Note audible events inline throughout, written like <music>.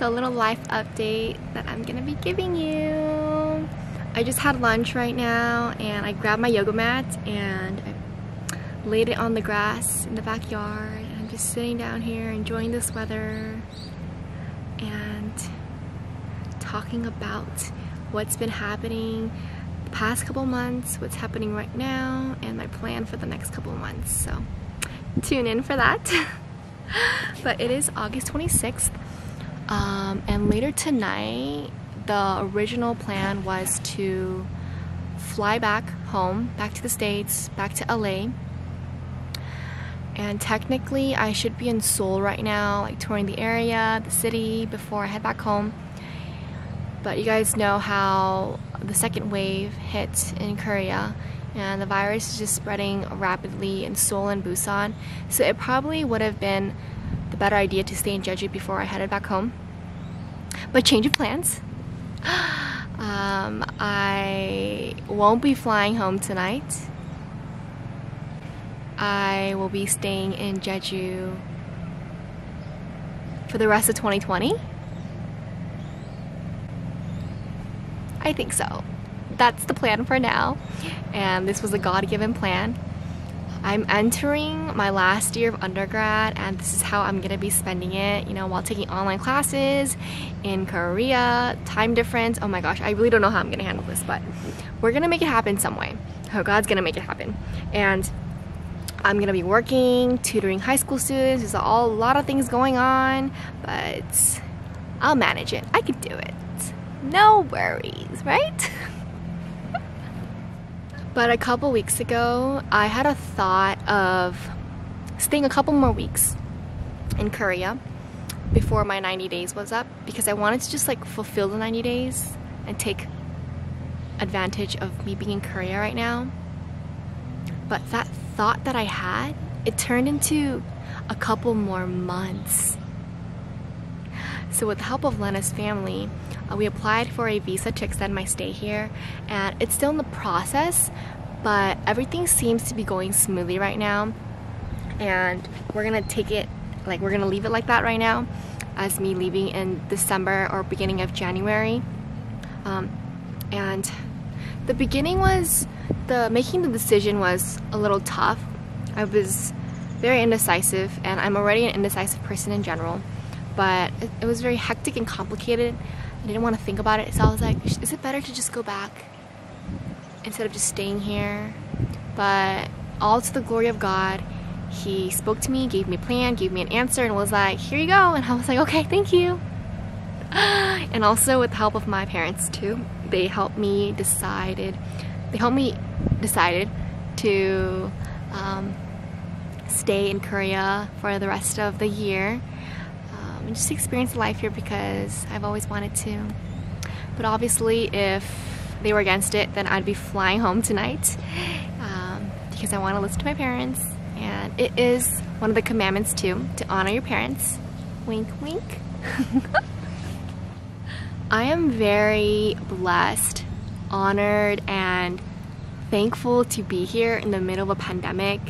So a little life update that I'm gonna be giving you. I just had lunch right now and I grabbed my yoga mat and I laid it on the grass in the backyard. I'm just sitting down here enjoying this weather and talking about what's been happening the past couple months, what's happening right now, and my plan for the next couple months. So tune in for that. <laughs> but it is August 26th um, and later tonight the original plan was to fly back home, back to the States, back to LA. And technically I should be in Seoul right now, like touring the area, the city, before I head back home. But you guys know how the second wave hit in Korea and the virus is just spreading rapidly in Seoul and Busan. So it probably would have been better idea to stay in Jeju before I headed back home. But change of plans. <gasps> Um, I won't be flying home tonight. I will be staying in Jeju for the rest of 2020. I think so. That's the plan for now. And this was a God-given plan. I'm entering my last year of undergrad and this is how I'm gonna be spending it, you know, while taking online classes in Korea, time difference. Oh my gosh, I really don't know how I'm gonna handle this, but we're gonna make it happen some way. Oh, God's gonna make it happen. And I'm gonna be working, tutoring high school students. There's all, a lot of things going on, but I'll manage it. I can do it. No worries, right? <laughs> But a couple weeks ago, I had a thought of staying a couple more weeks in Korea before my 90 days was up because I wanted to just like fulfill the 90 days and take advantage of me being in Korea right now. But that thought that I had, it turned into a couple more months. So with the help of Lena's family, uh, we applied for a visa to extend my stay here and it's still in the process but everything seems to be going smoothly right now. And we're gonna take it like we're gonna leave it like that right now as me leaving in December or beginning of January. Um, and the beginning was the making the decision was a little tough. I was very indecisive and I'm already an indecisive person in general but it, was very hectic and complicated I didn't want to think about it, so I was like, is it better to just go back instead of just staying here? But all to the glory of God, He spoke to me, gave me a plan, gave me an answer, and was like, here you go. And I was like, okay, thank you. <gasps> And also with the help of my parents too, they helped me decided, they helped me decided to um, stay in Korea for the rest of the year and just experience life here because I've always wanted to. But obviously, if they were against it, then I'd be flying home tonight um, because I want to listen to my parents. And it is one of the commandments too, to honor your parents. Wink, wink. <laughs> I am very blessed, honored, and thankful to be here in the middle of a pandemic.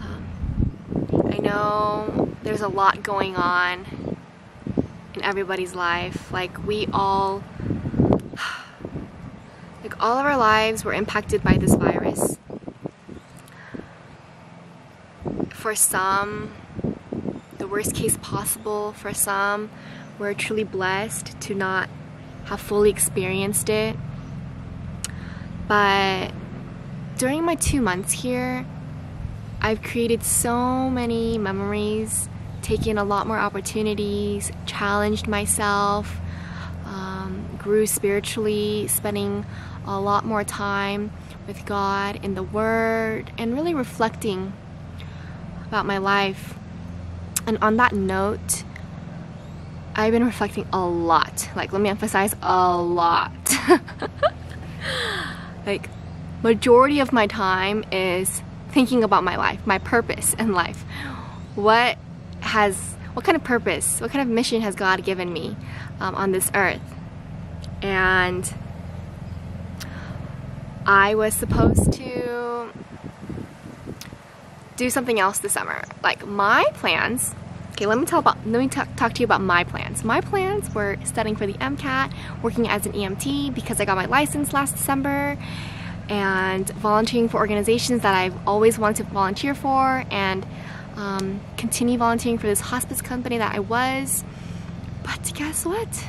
Um, I know there's a lot going on in everybody's life. Like we all, <sighs> like all of our lives were impacted by this virus. For some, the worst case possible. For some, we're truly blessed to not have fully experienced it. But during my two months here, I've created so many memories taken a lot more opportunities, challenged myself, um, grew spiritually, spending a lot more time with God in the Word, and really reflecting about my life. And on that note, I've been reflecting a lot. Like, let me emphasize a lot. <laughs> like, majority of my time is thinking about my life, my purpose in life. What has, what kind of purpose, what kind of mission has God given me um, on this earth? And I was supposed to do something else this summer. Like my plans, okay, let me tell about let me talk, talk to you about my plans. My plans were studying for the MCAT, working as an EMT because I got my license last December, and volunteering for organizations that I've always wanted to volunteer for, and um, continue volunteering for this hospice company that I was. But guess what?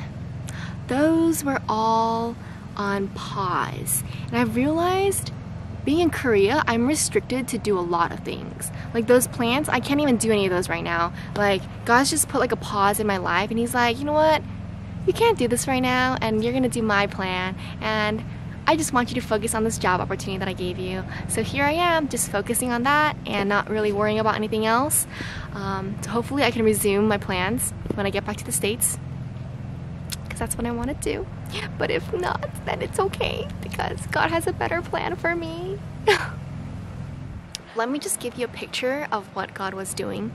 Those were all on pause, and I've realized being in Korea, I'm restricted to do a lot of things. Like those plans, I can't even do any of those right now. Like God's just put like a pause in my life and he's like, you know what? You can't do this right now and you're gonna do my plan and I just want you to focus on this job opportunity that I gave you. So here I am, just focusing on that and not really worrying about anything else. Um, so hopefully I can resume my plans when I get back to the States because that's what I want to do. But if not, then it's okay because God has a better plan for me. <laughs> Let me just give you a picture of what God was doing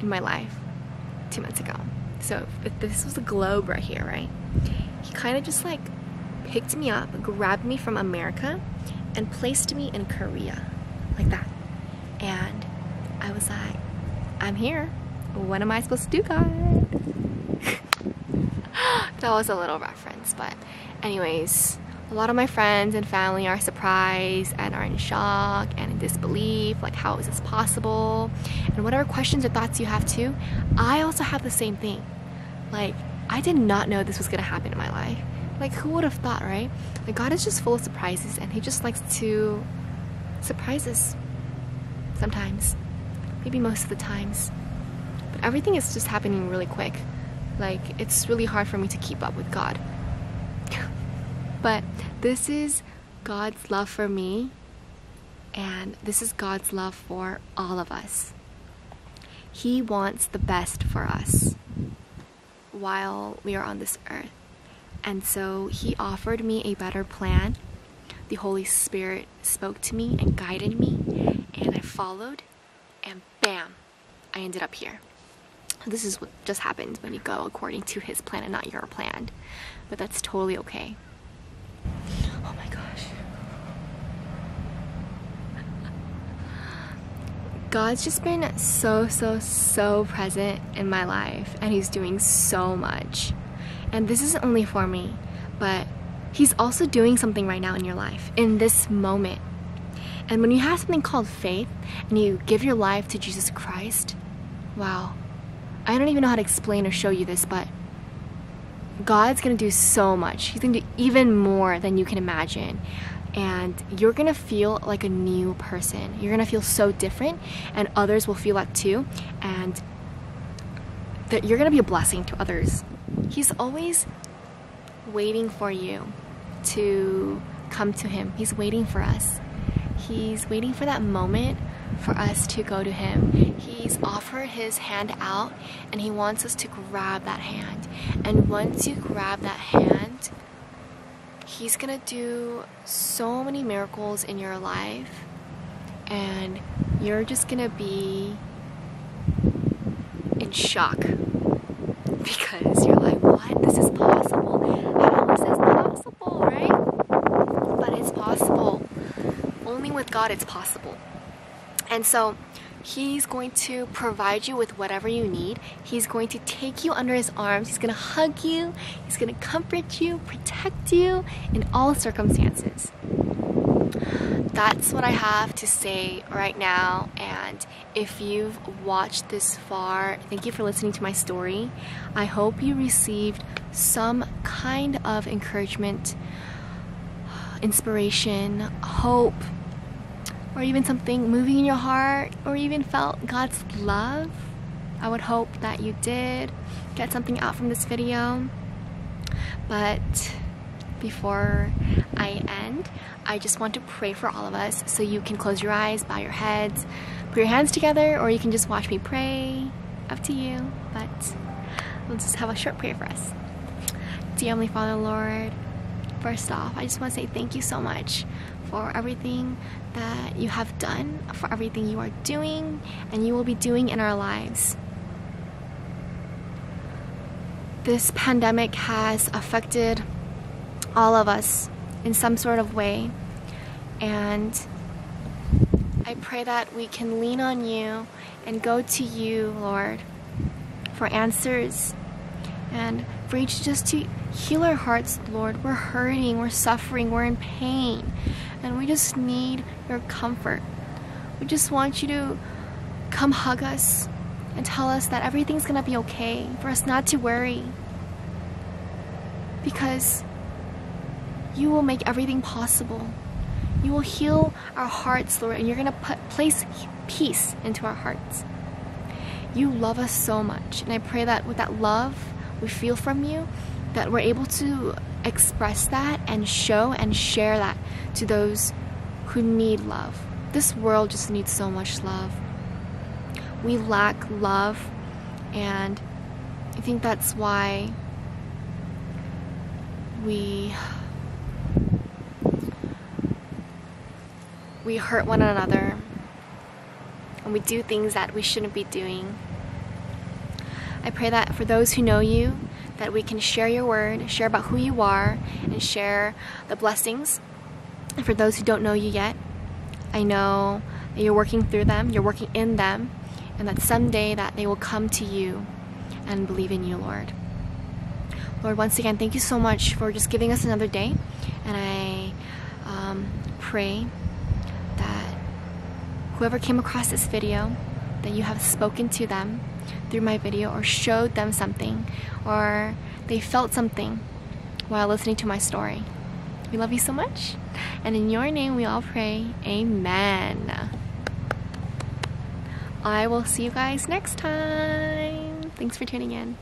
in my life two months ago. So if this was a globe right here, right? He kind of just like picked me up, grabbed me from America, and placed me in Korea, like that. And I was like, I'm here. What am I supposed to do, God? <laughs> that was a little reference, but anyways, a lot of my friends and family are surprised and are in shock and in disbelief like how is this possible and whatever questions or thoughts you have too i also have the same thing like i did not know this was going to happen in my life like who would have thought right like god is just full of surprises and he just likes to surprise us sometimes maybe most of the times but everything is just happening really quick like it's really hard for me to keep up with god <laughs> but this is God's love for me, and this is God's love for all of us. He wants the best for us while we are on this earth. And so He offered me a better plan. The Holy Spirit spoke to me and guided me, and I followed, and bam, I ended up here. This is what just happens when you go according to His plan and not your plan. But that's totally okay. Oh my gosh. God's just been so, so, so present in my life, and He's doing so much. And this isn't only for me, but He's also doing something right now in your life, in this moment. And when you have something called faith and you give your life to Jesus Christ, wow. I don't even know how to explain or show you this, but God's gonna do so much. He's gonna do even more than you can imagine. And you're gonna feel like a new person. You're gonna feel so different, and others will feel that too. And that you're gonna be a blessing to others. He's always waiting for you to come to Him. He's waiting for us. He's waiting for that moment for us to go to Him. He's offered His hand out and He wants us to grab that hand. And once you grab that hand, He's gonna do so many miracles in your life, and you're just gonna be in shock <laughs> because what? This is possible? How is this possible, right? But it's possible. Only with God it's possible. And so He's going to provide you with whatever you need. He's going to take you under His arms. He's going to hug you. He's going to comfort you, protect you in all circumstances. That's what I have to say right now. And if you've watched this far, thank you for listening to my story. I hope you received some kind of encouragement, inspiration, hope or even something moving in your heart, or even felt God's love. I would hope that you did get something out from this video. But before I end, I just want to pray for all of us. So you can close your eyes, bow your heads, put your hands together, or you can just watch me pray. Up to you. But let's just have a short prayer for us. Dear Heavenly Father, Lord, first off, I just want to say thank you so much for everything that you have done, for everything you are doing, and you will be doing in our lives. This pandemic has affected all of us in some sort of way, and I pray that we can lean on you and go to you, Lord, for answers and for each just to heal our hearts, Lord. We're hurting, we're suffering, we're in pain, and we just need your comfort. We just want you to come hug us and tell us that everything's gonna be okay, for us not to worry. Because you will make everything possible. You will heal our hearts, Lord, and you're gonna put place peace into our hearts. You love us so much, and I pray that with that love we feel from you, that we're able to express that and show and share that to those who need love. This world just needs so much love. We lack love, and I think that's why we we hurt one another and we do things that we shouldn't be doing. I pray that for those who know you, that we can share your word, share about who you are, and share the blessings. And for those who don't know you yet, I know that you're working through them, you're working in them, and that someday that they will come to you and believe in you, Lord. Lord, once again, thank you so much for just giving us another day, and I um, pray whoever came across this video, that you have spoken to them through my video or showed them something or they felt something while listening to my story. We love you so much. And in your name we all pray, Amen. I will see you guys next time. Thanks for tuning in.